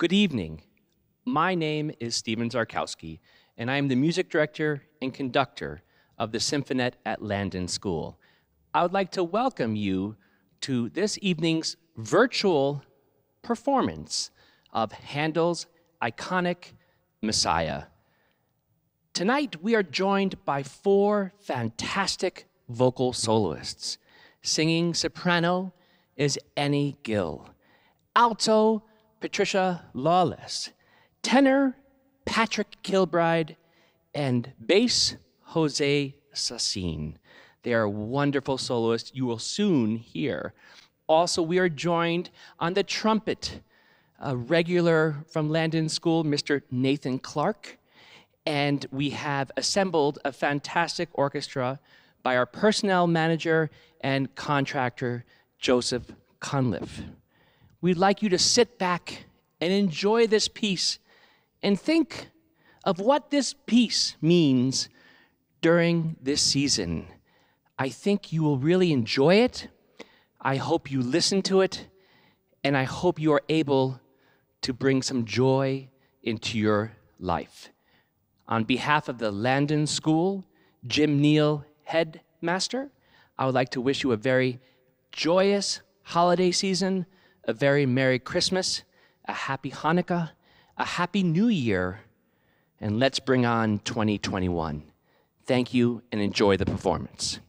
Good evening. My name is Stephen Czarkowski, and I am the music director and conductor of the Symphonette at Landon School. I would like to welcome you to this evening's virtual performance of Handel's iconic Messiah. Tonight, we are joined by four fantastic vocal soloists. Singing soprano is Annie Gill, alto, Patricia Lawless, tenor, Patrick Kilbride, and bass, Jose Sacin. They are wonderful soloists you will soon hear. Also, we are joined on the trumpet, a regular from Landon School, Mr. Nathan Clark. And we have assembled a fantastic orchestra by our personnel manager and contractor, Joseph Cunliffe. We'd like you to sit back and enjoy this piece and think of what this piece means during this season. I think you will really enjoy it. I hope you listen to it, and I hope you are able to bring some joy into your life. On behalf of the Landon School, Jim Neill, headmaster, I would like to wish you a very joyous holiday season, a very Merry Christmas, a Happy Hanukkah, a Happy New Year, and let's bring on 2021. Thank you and enjoy the performance.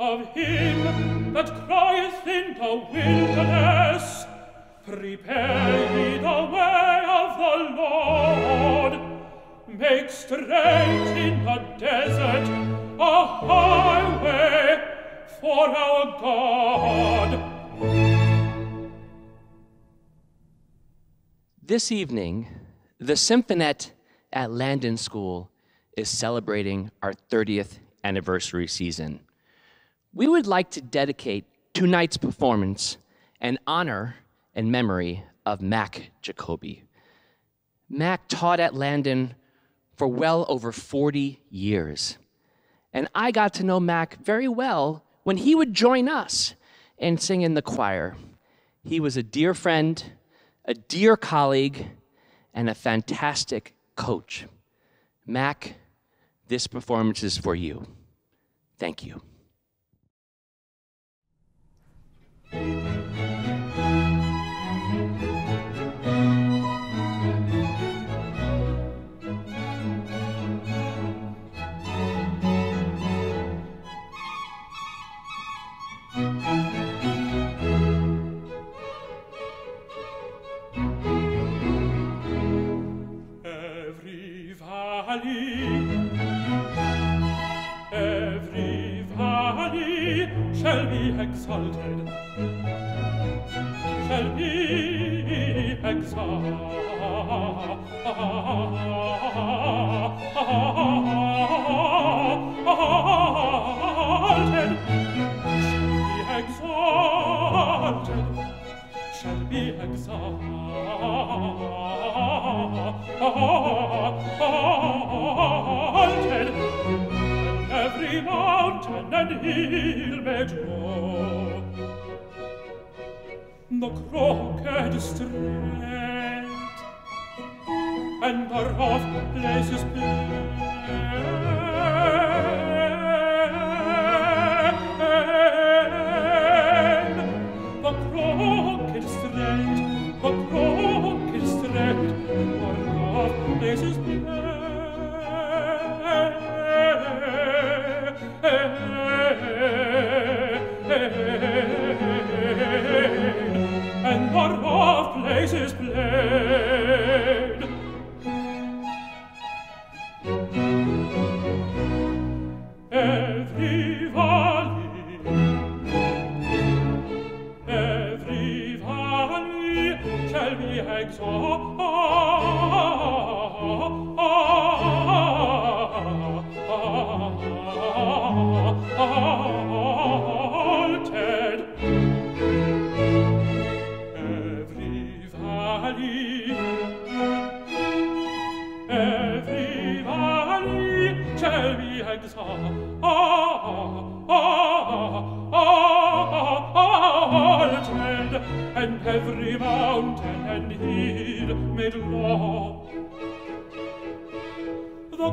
of him that crieth in wilderness, Prepare This evening, the Symphonette at Landon School is celebrating our 30th anniversary season. We would like to dedicate tonight's performance in honor and memory of Mac Jacoby. Mac taught at Landon for well over 40 years. And I got to know Mac very well when he would join us and sing in the choir. He was a dear friend a dear colleague, and a fantastic coach. Mac, this performance is for you. Thank you. valley every valley shall be exalted. Shall be exalted. il meglio the crooked street and the rough places played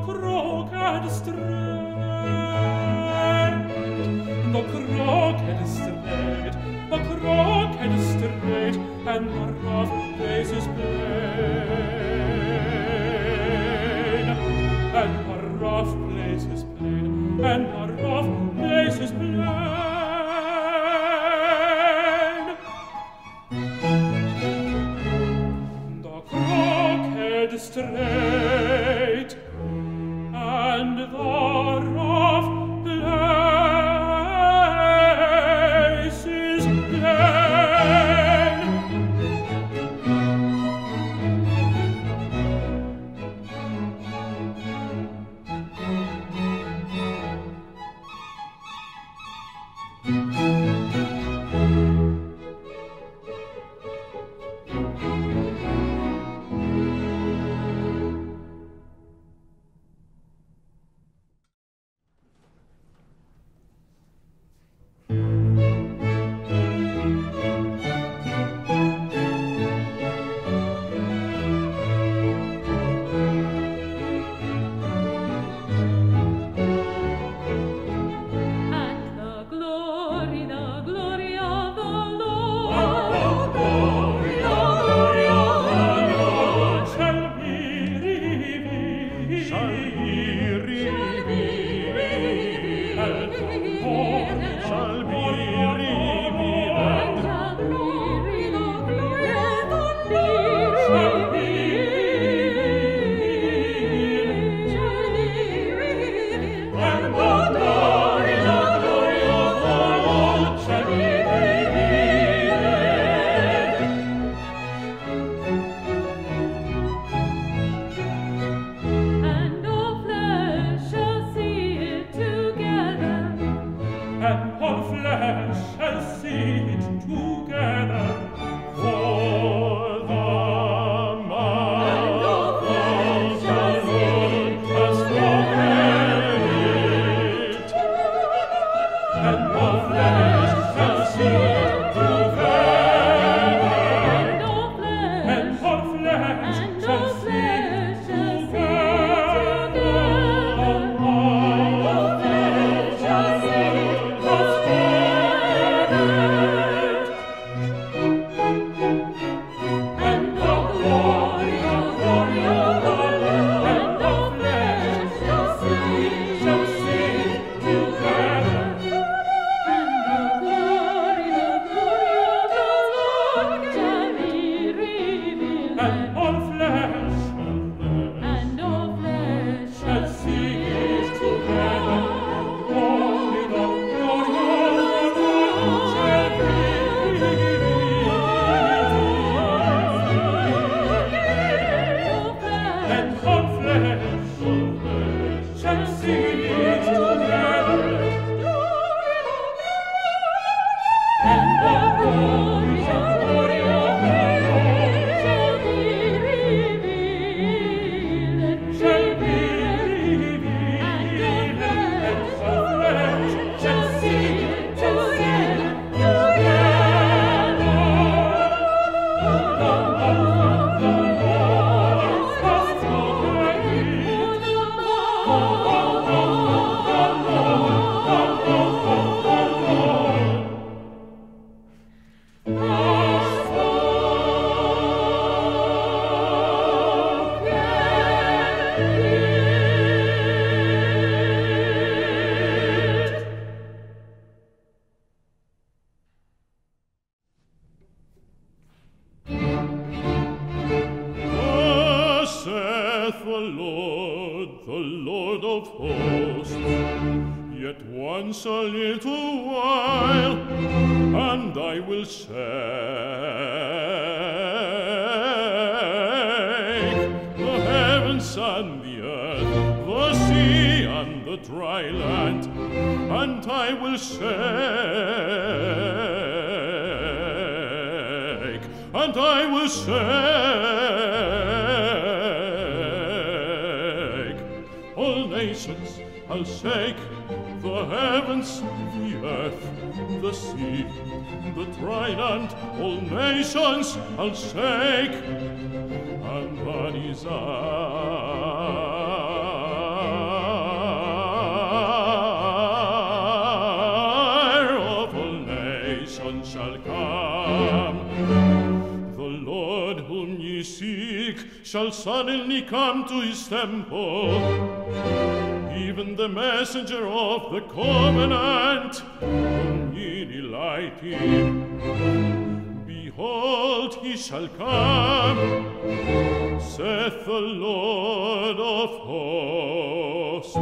The and I will shake all nations. I'll shake the heavens, the earth, the sea, the dry land, all nations. I'll shake, and that is I. shall suddenly come to his temple. Even the messenger of the covenant, Omnini Lighti, behold, he shall come, saith the Lord of hosts.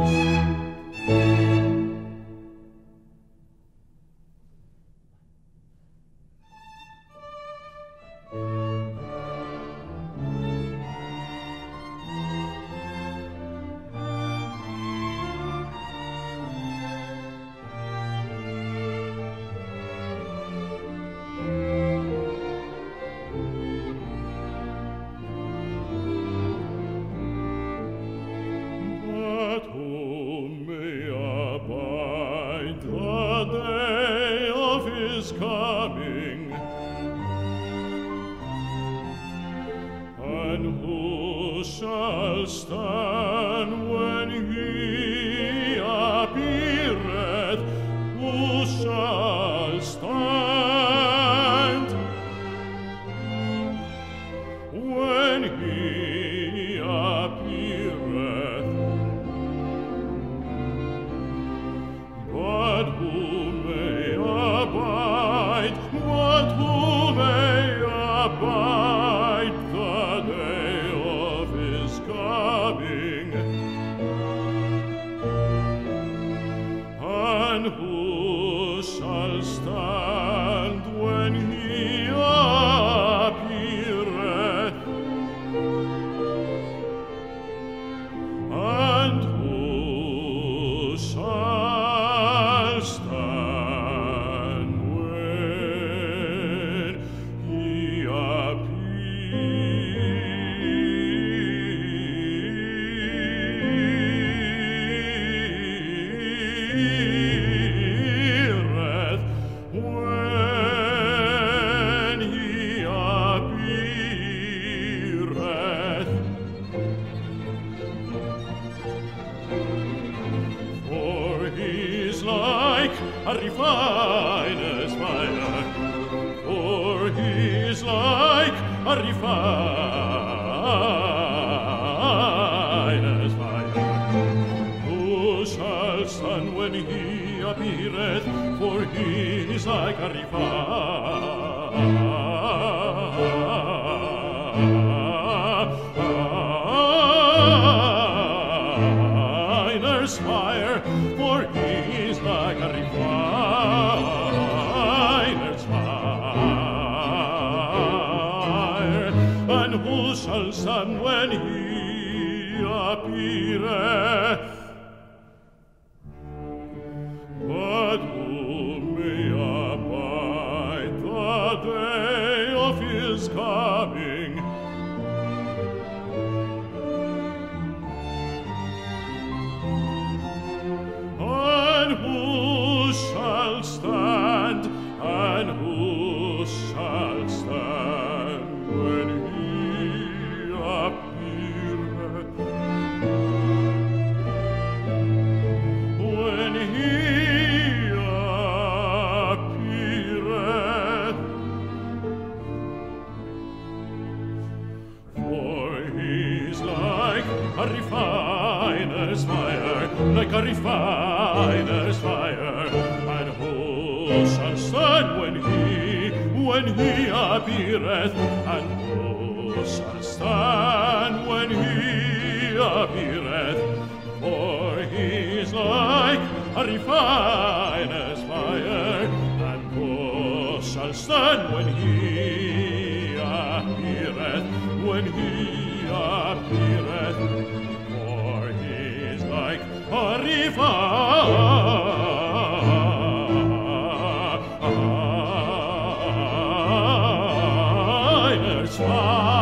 Christmas.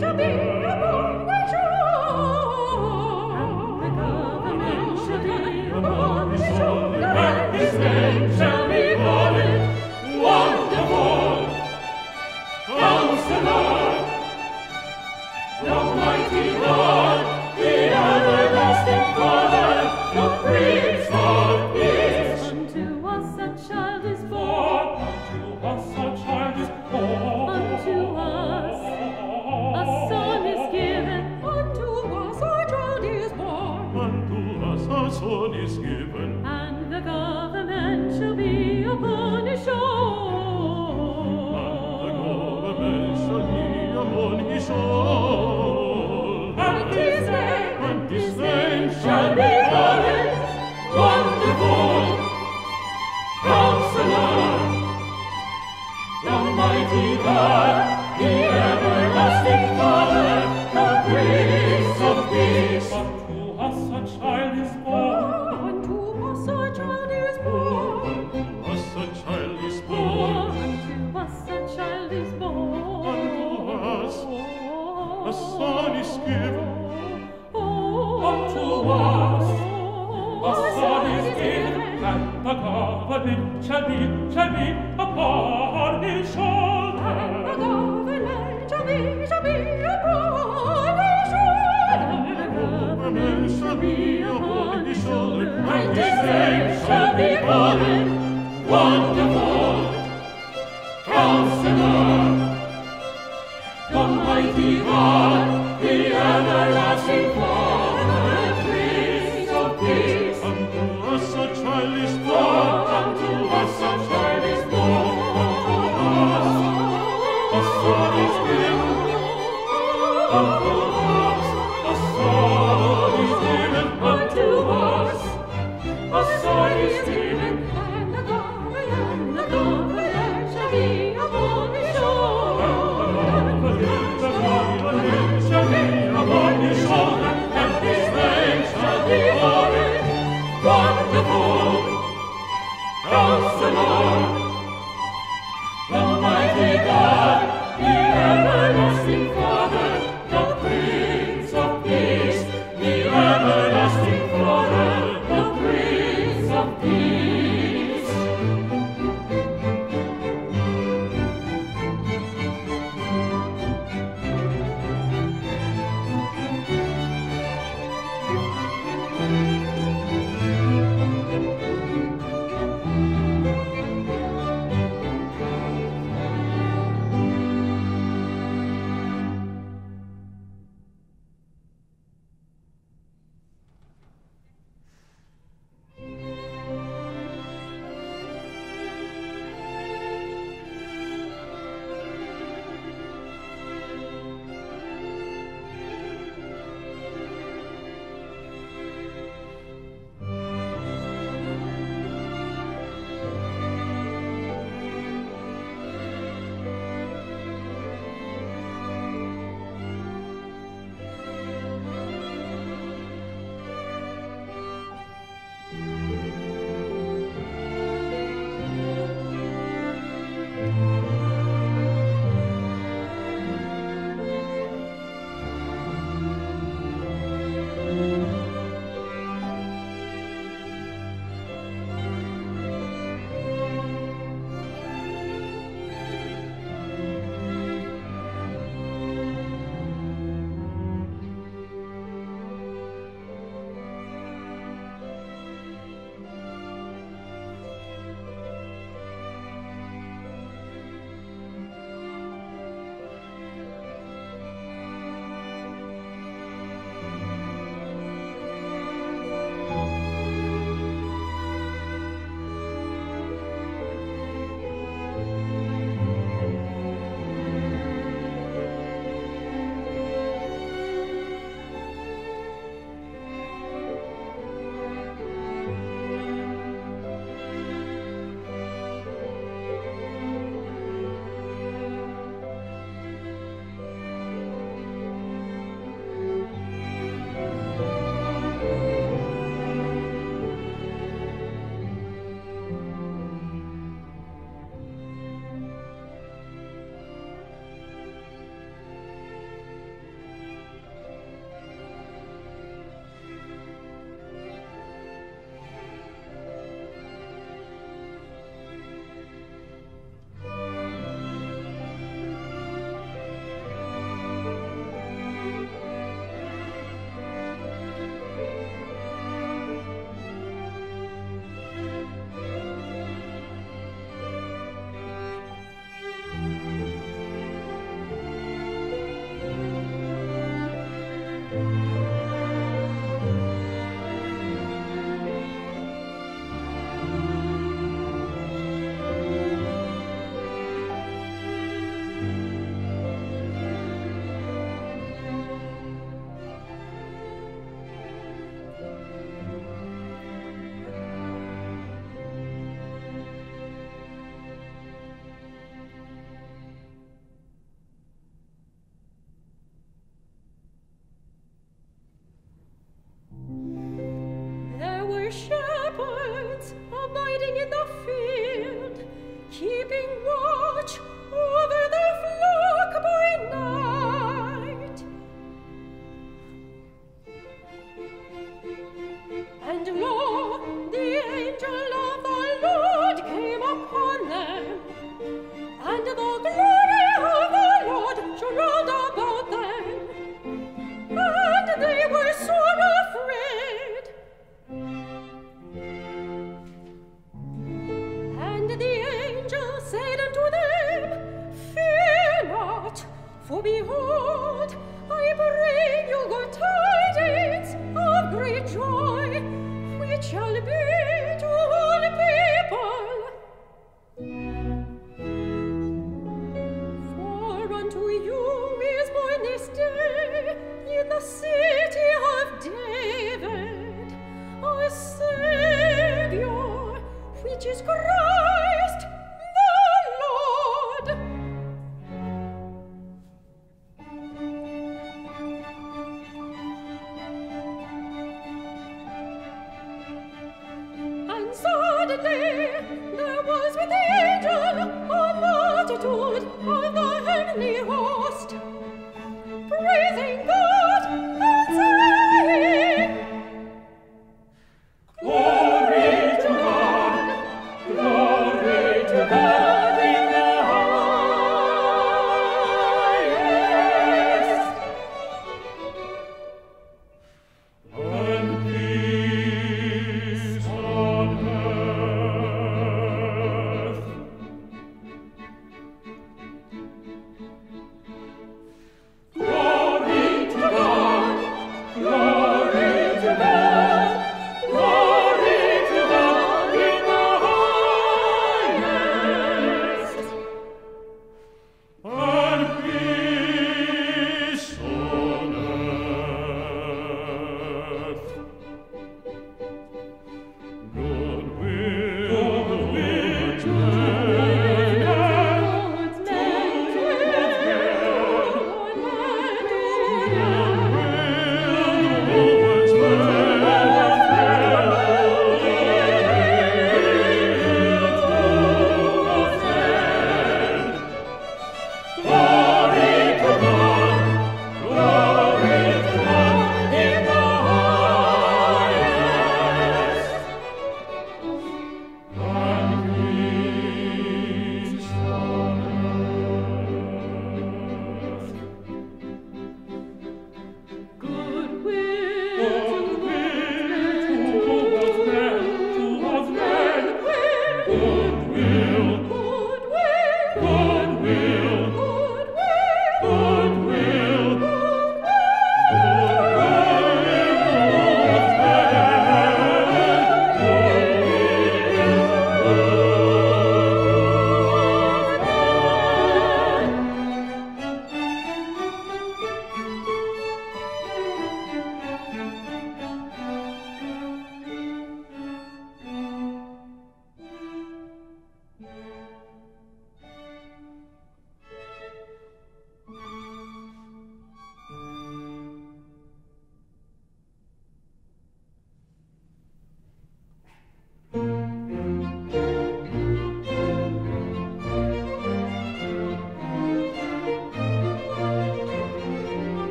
Shall be shall be, shall be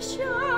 shine.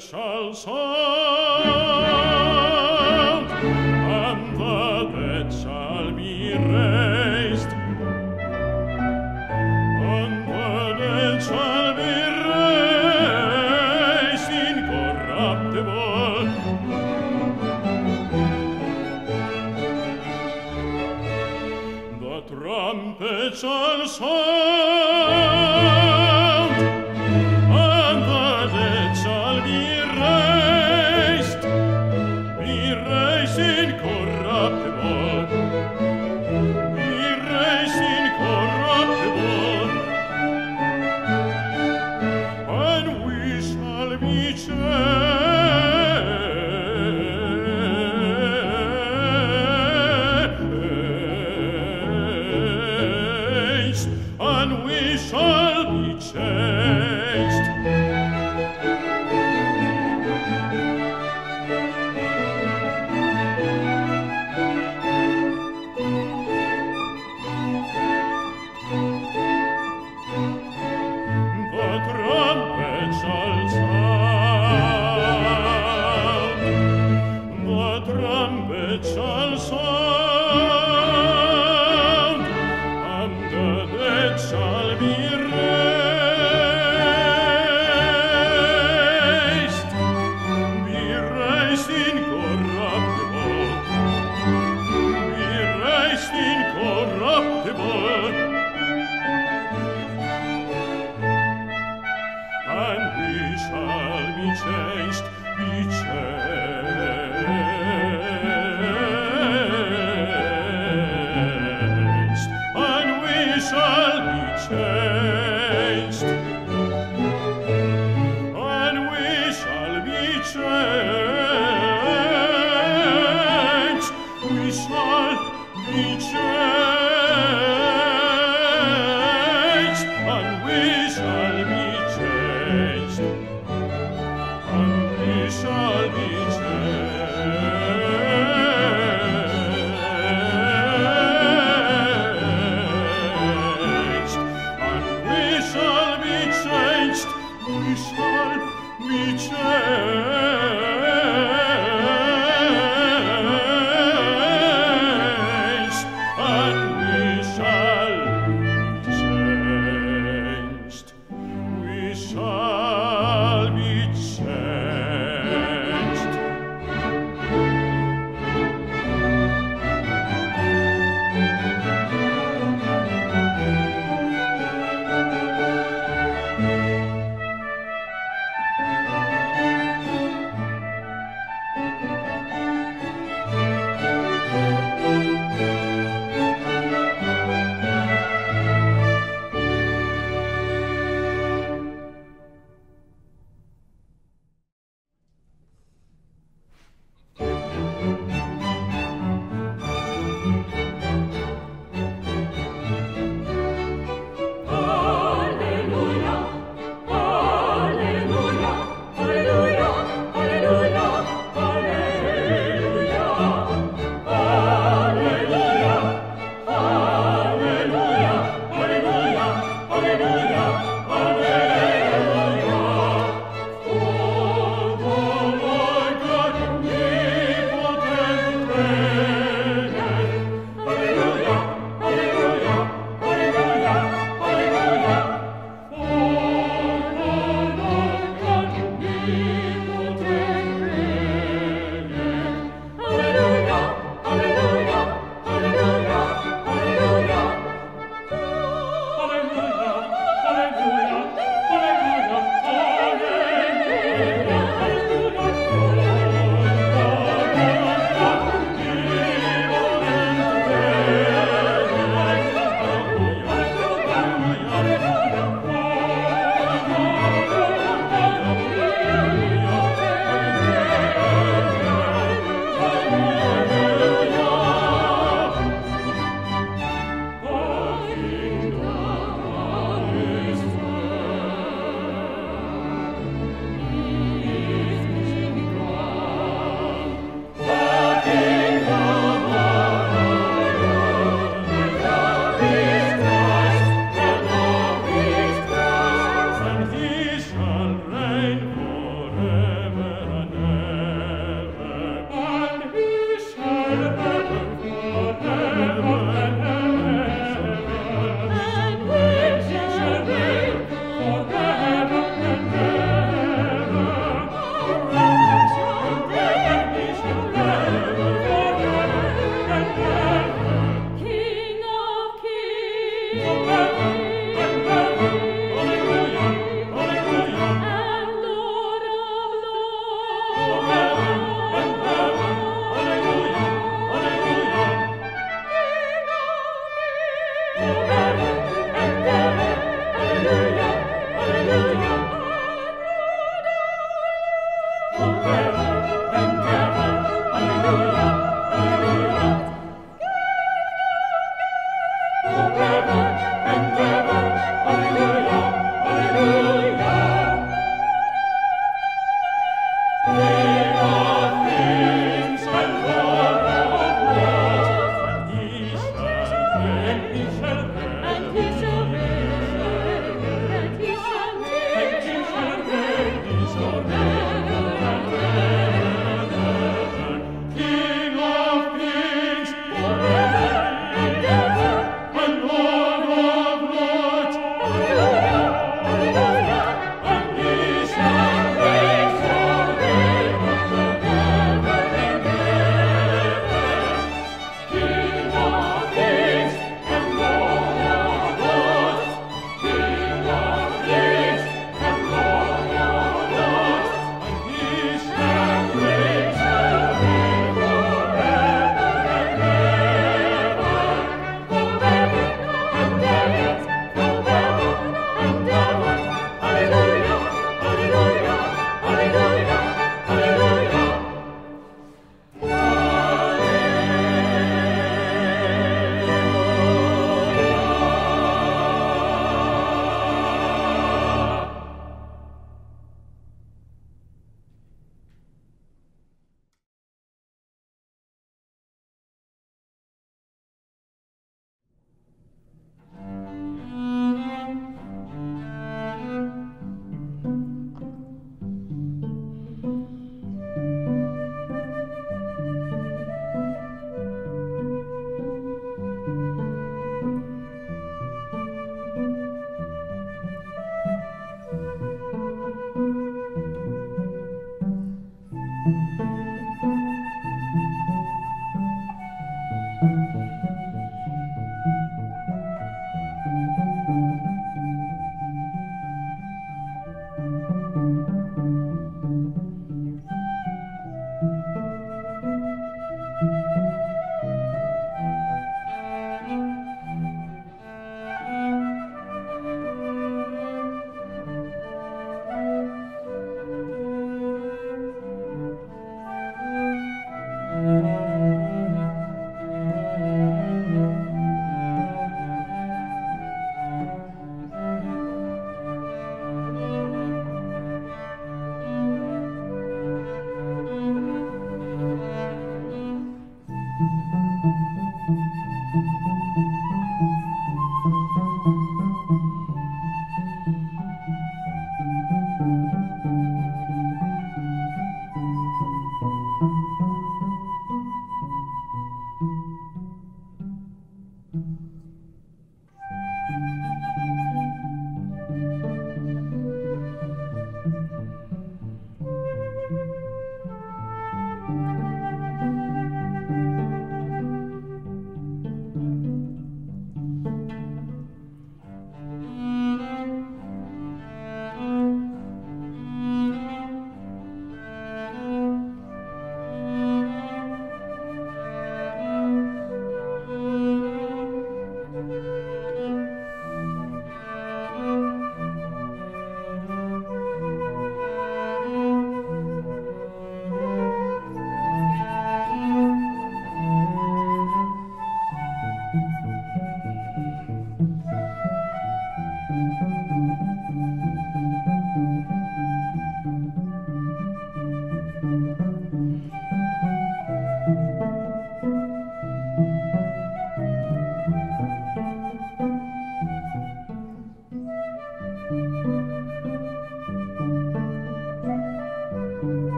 Trumpet